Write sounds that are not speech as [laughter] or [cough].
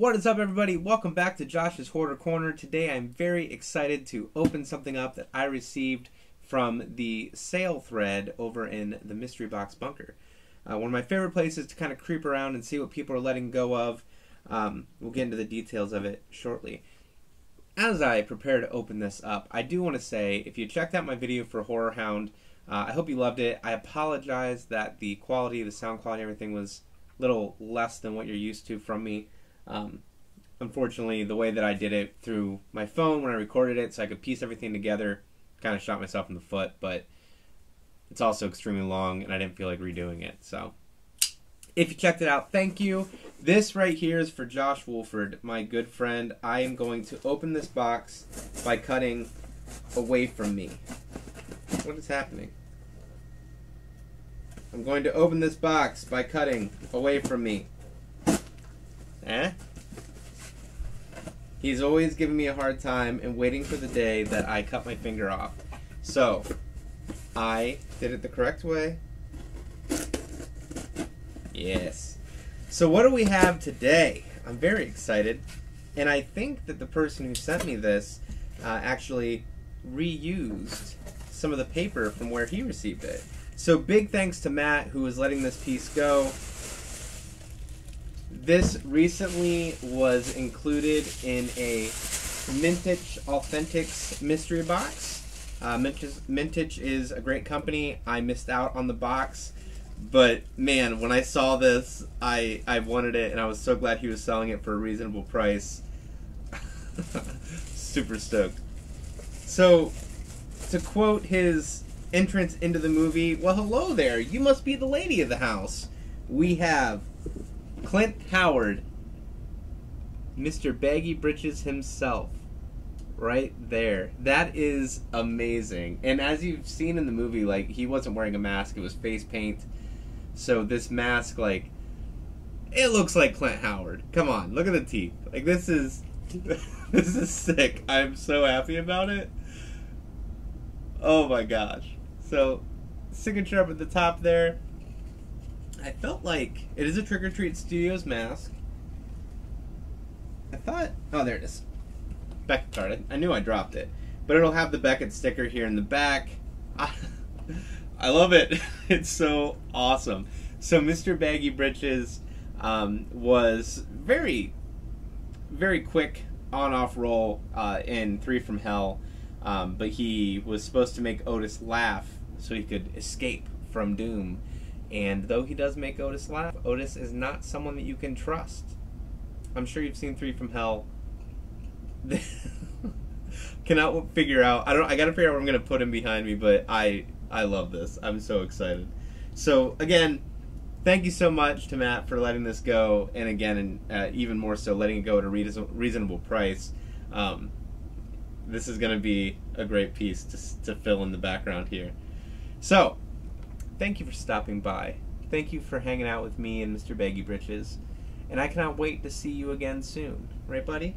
What is up, everybody? Welcome back to Josh's Hoarder Corner. Today I'm very excited to open something up that I received from the sale thread over in the Mystery Box Bunker. Uh, one of my favorite places to kind of creep around and see what people are letting go of. Um, we'll get into the details of it shortly. As I prepare to open this up, I do want to say if you checked out my video for Horror Hound, uh, I hope you loved it. I apologize that the quality, the sound quality, everything was a little less than what you're used to from me. Um, unfortunately, the way that I did it through my phone when I recorded it, so I could piece everything together, kind of shot myself in the foot. But it's also extremely long, and I didn't feel like redoing it. So, if you checked it out, thank you. This right here is for Josh Wolford, my good friend. I am going to open this box by cutting away from me. What is happening? I'm going to open this box by cutting away from me. Eh? He's always giving me a hard time and waiting for the day that I cut my finger off. So, I did it the correct way. Yes. So, what do we have today? I'm very excited. And I think that the person who sent me this uh, actually reused some of the paper from where he received it. So, big thanks to Matt who is letting this piece go. This recently was included in a Mintych Authentics mystery box. Uh, Mintych, is a great company. I missed out on the box, but man, when I saw this, I I wanted it, and I was so glad he was selling it for a reasonable price. [laughs] Super stoked. So, to quote his entrance into the movie, "Well, hello there. You must be the lady of the house." We have Clint Howard, Mr. Baggy Britches himself, right there. That is amazing. And as you've seen in the movie, like he wasn't wearing a mask; it was face paint. So this mask, like, it looks like Clint Howard. Come on, look at the teeth. Like this is, [laughs] this is sick. I'm so happy about it. Oh my gosh. So, signature up at the top there. I felt like it is a Trick or Treat Studios mask. I thought, oh, there it is. Beckett card. I, knew I dropped it, but it'll have the Beckett sticker here in the back. I, [laughs] I love it. [laughs] It's so awesome. So Mr. Baggy Britches um, was very, very quick on-off roll uh, in Three from Hell, um, but he was supposed to make Otis laugh so he could escape from Doom. And though he does make Otis laugh, Otis is not someone that you can trust. I'm sure you've seen Three from Hell. [laughs] Cannot figure out. I don't. I gotta figure out where I'm gonna put him behind me, but I I love this. I'm so excited. So again, thank you so much to Matt for letting this go, and again, and uh, even more so, letting it go at a reasonable price. Um, this is going to be a great piece to, to fill in the background here. So, thank you for stopping by. Thank you for hanging out with me and Mr. Baggy Britches. And I cannot wait to see you again soon. Right, buddy?